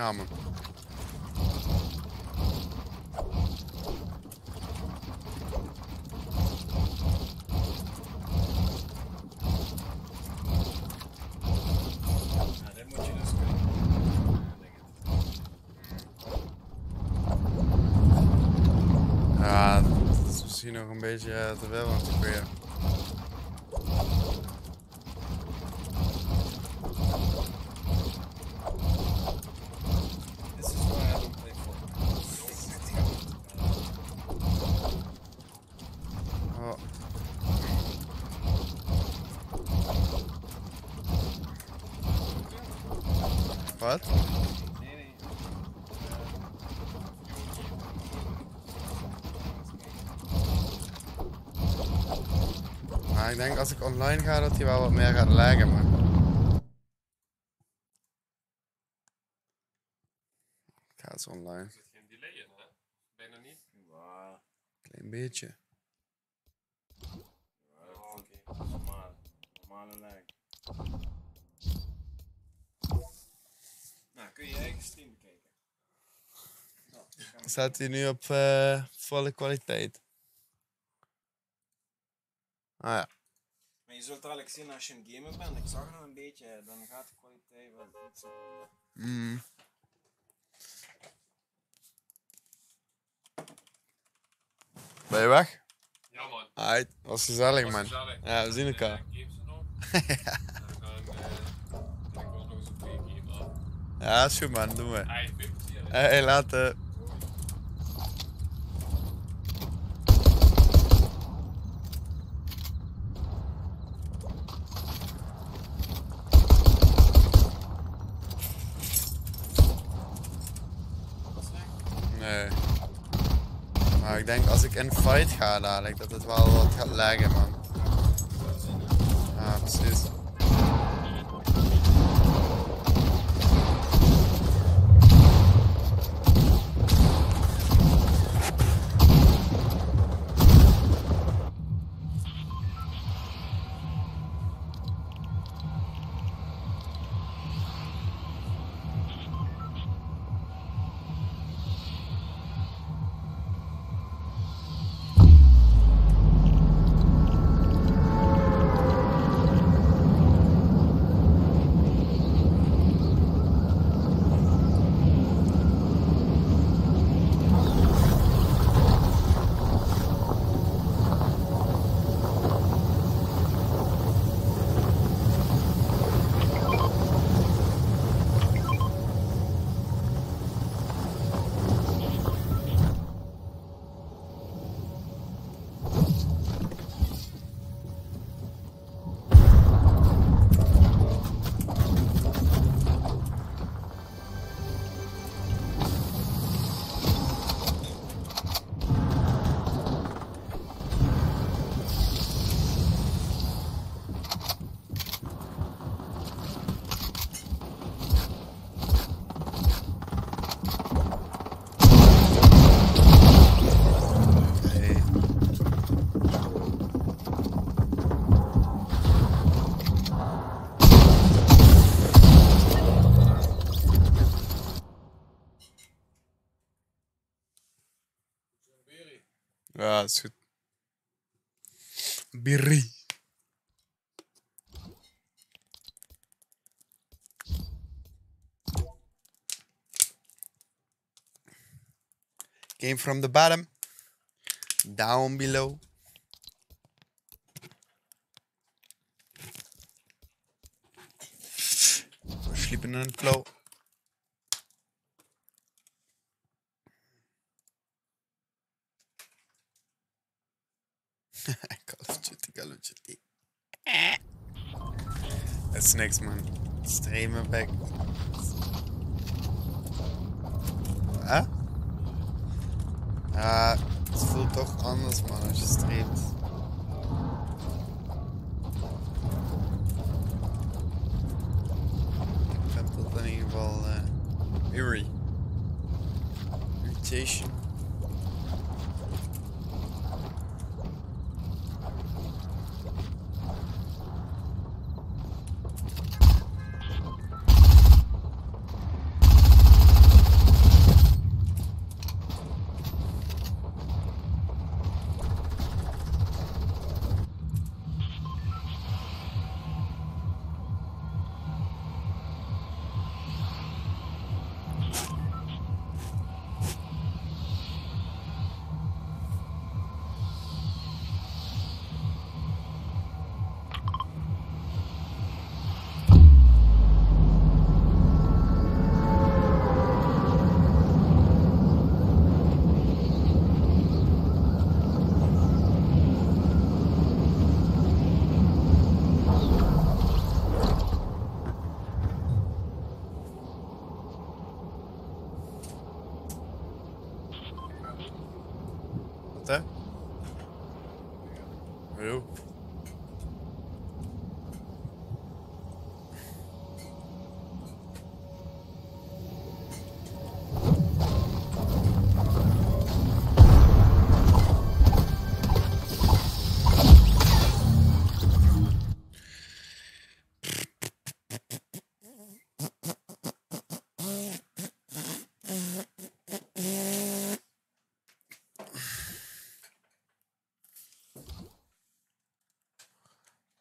Ja, man. Ja, het. Dat is misschien nog een beetje eh, te veel aan te proberen. This is why I don't play Fortnite. Oh. Wat? Nee, nee. Maar ik denk als ik online ga dat hij wel wat meer gaat leggen, man. Ik ga eens online. Er zit geen delay in, hè? Bijna niet. Ja, Klein beetje. Oh, oké. normaal. Normale lag. Nou, kun je je eigen stream bekijken. Nou, Staat hij nu op eh, volle kwaliteit? Ah ja. Je zult dadelijk zien als je een gamer bent, ik zag nog een beetje, dan gaat de kwaliteit wel iets op. Mm. Ben je weg? Ja, man. Aight, was gezellig, Was man. gezellig. Ja, we zien En, elkaar. eh. Ja, is goed, man. Doen we. Hey, later. Nee. Maar ik in fight ga dadelijk, dat het wel wat gaat leggen, man. Ja, precies. Is goed. Birri. Came from the bottom, down below. Sleeping on the floor. Call of Duty, Call of Duty. Dat is niks, man. Streamen back. Huh? Ja, het voelt toch anders, man, als je streamt. Ik vind dat in ieder geval eh eerie. Irritation.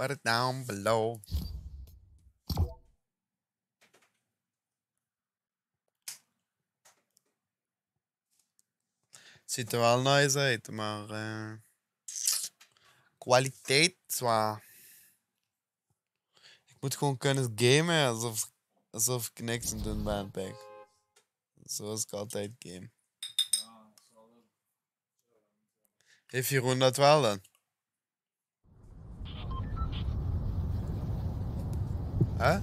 Put it down below. Ziet er wel nice uit, maar eh, kwaliteit zwaar. Ik moet gewoon kunnen gamen alsof, alsof ik niks aan het doen ben, Pik. Zoals ik altijd game. Heeft Jeroen dat wel dan? Hè?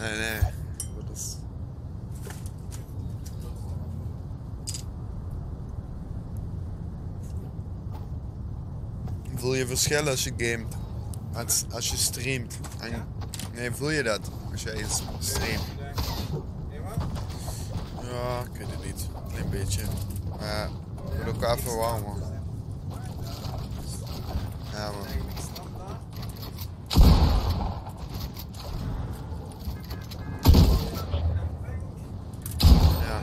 Nee, nee. Voel je verschil als je gamet? Als, als je streamt? En, nee, voel je dat als je eens streamt? Ja, ik weet het niet. Een klein beetje. Maar ja, ik wil ook even warm, man. Ja, man. Ik snap dat. Ja.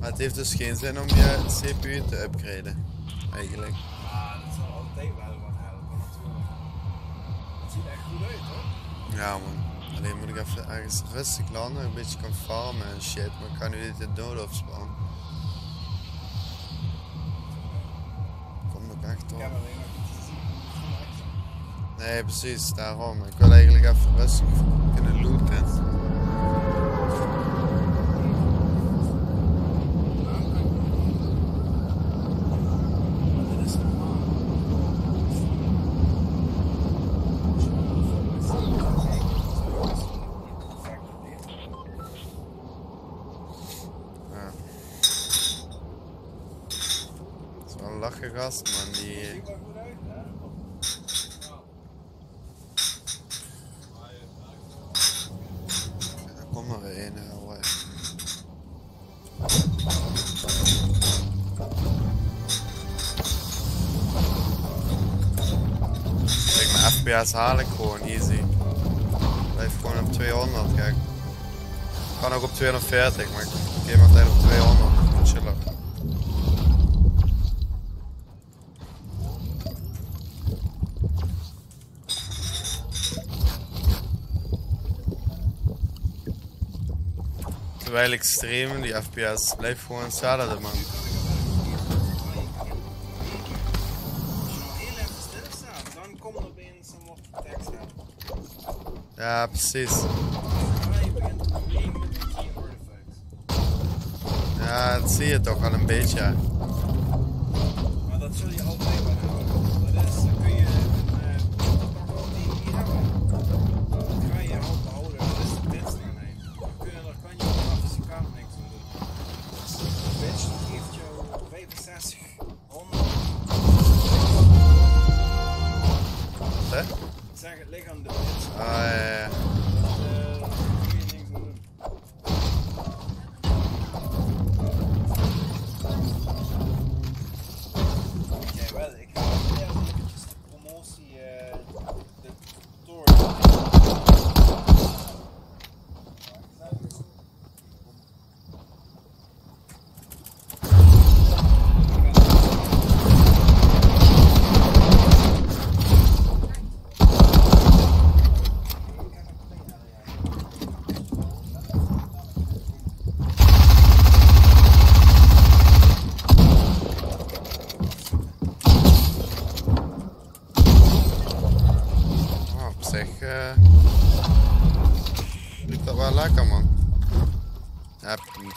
Maar het heeft dus geen zin om je CPU te upgraden. Eigenlijk. Ja, dat zal altijd wel wat helpen natuurlijk. Het ziet echt goed uit hoor. Ja, man. Alleen moet ik even ergens rustig landen, een beetje kan farmen en shit. Maar ik kan nu niet de dood opspannen. Echt Ik te zien. Nee, precies, daarom. Ik wil eigenlijk even rustig kunnen looten. Dit is normaal. Ja. Het is wel een lachen gast, man. Die... Er komt nog een. eh, hoor. Kijk, mijn FPS haal ik gewoon easy. Blijf gewoon op 200, kijk. Kan ook op 240, maar ik geef altijd op 200. Chiller. Terwijl ik stream, die FPS blijft gewoon hetzelfde, man. Ja, precies. Ja, dat zie je toch wel een beetje. Maar dat zul je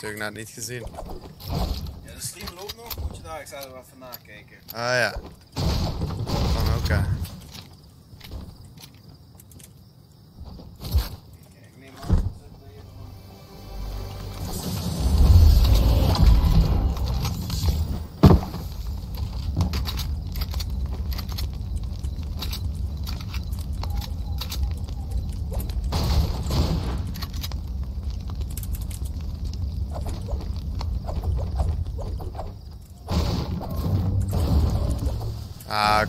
natuurlijk net niet gezien. Ja, de stream loopt nog, moet je daar, ik zal er even nakijken. Ah ja. Kan ook, hè.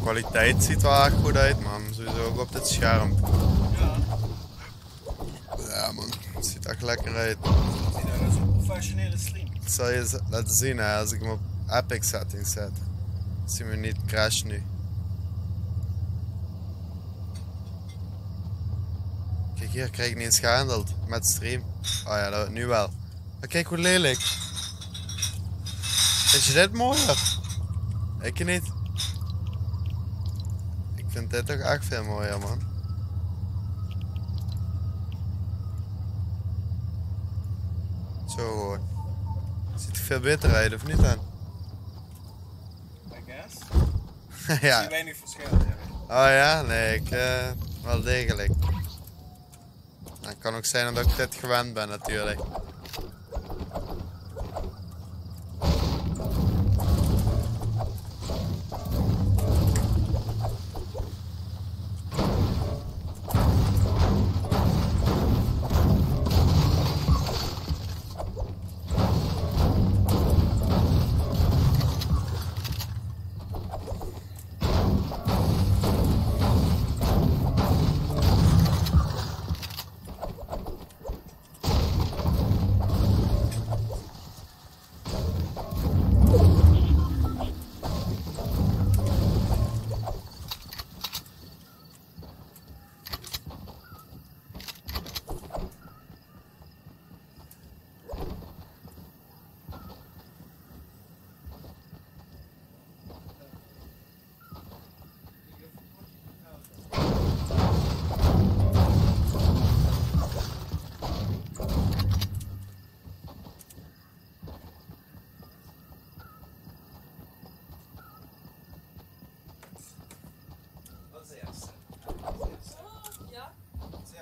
Kwaliteit ziet wel echt goed uit, man. Sowieso ook op dit scherm. Ja, Ja, man. Het ziet echt lekker uit. dat is een professionele stream. Ik zal je laten zien hè, als ik hem op Epic settings zet. Zien we niet crash nu. Kijk hier, krijg ik niet eens gehandeld met stream. Oh ja, dat nu wel. Maar kijk hoe lelijk. Vind je dit mooier? Ik niet. Ik vind dit toch echt veel mooier, man. Zo gewoon. Ziet er veel beter uit, of niet dan? I guess. ja. Zie weinig verschil. Ja. Oh ja? Nee, ik eh, wel degelijk. Het kan ook zijn dat ik dit gewend ben natuurlijk.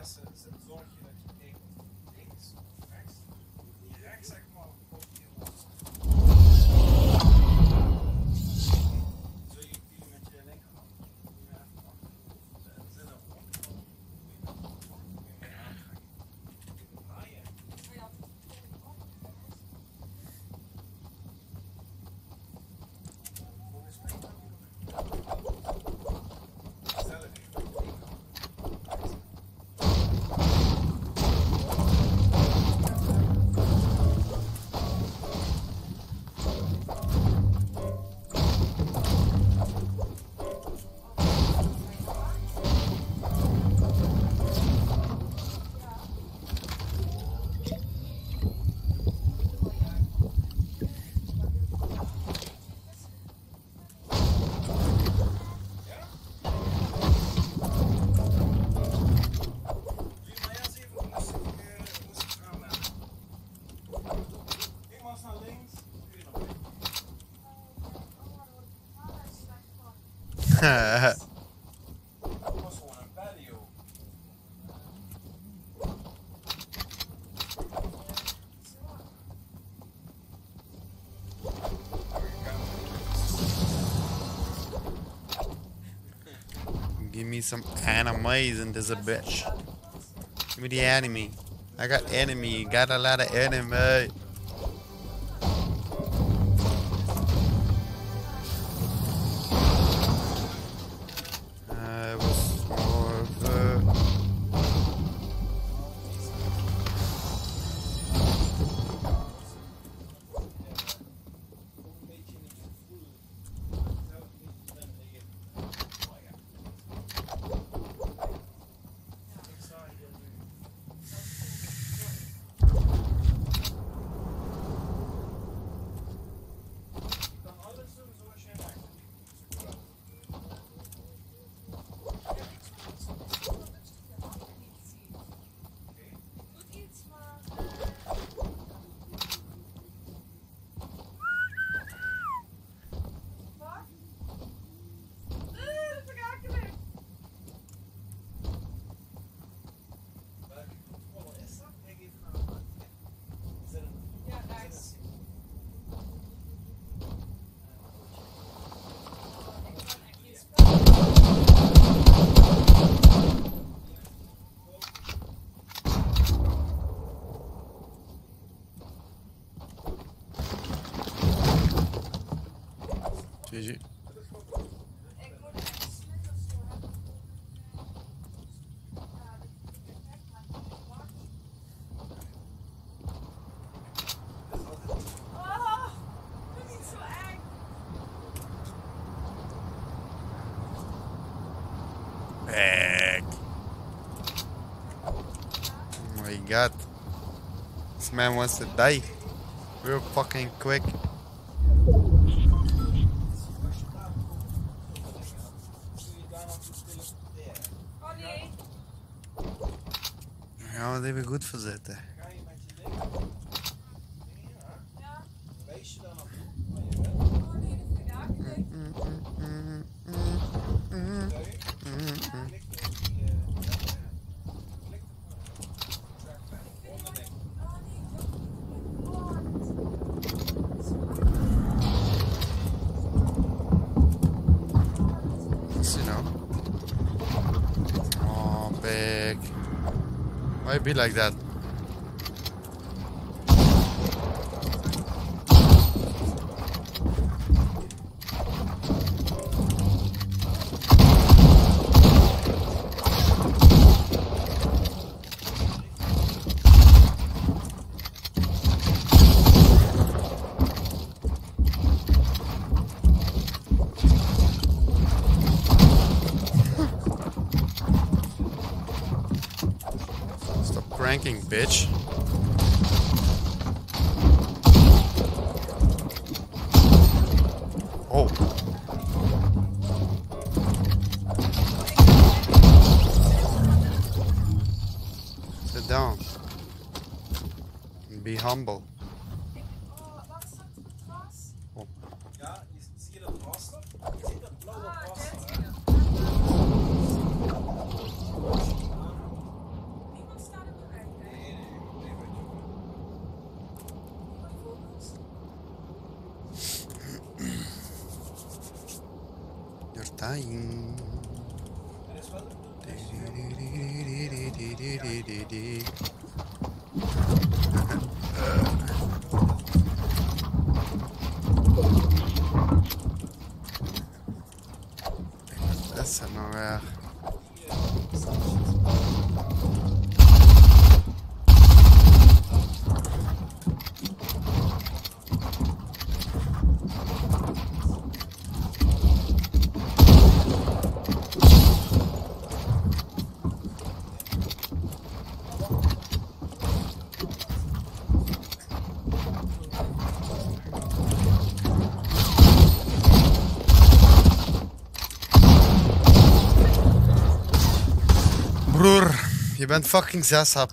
Het eerste Give me some enemies in this a bitch. Give me the enemy. I got enemy. Got a lot of enemy. back. Oh my god. This man wants to die. Real fucking quick. How are they väl gott för that? Eh. Might be like that. flanking, bitch. Oh. Sit down. And be humble. flying. Do, well. Je bent fucking zes, hap.